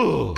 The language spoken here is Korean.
큐!